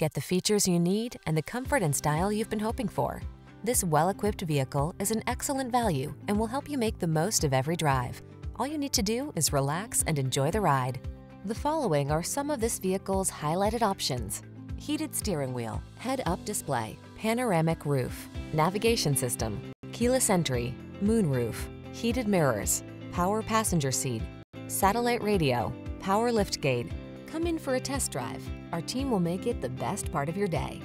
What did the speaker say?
Get the features you need and the comfort and style you've been hoping for. This well-equipped vehicle is an excellent value and will help you make the most of every drive. All you need to do is relax and enjoy the ride. The following are some of this vehicle's highlighted options. Heated steering wheel, head-up display, panoramic roof, navigation system, keyless entry, moonroof, heated mirrors, power passenger seat, satellite radio, power liftgate. Come in for a test drive. Our team will make it the best part of your day.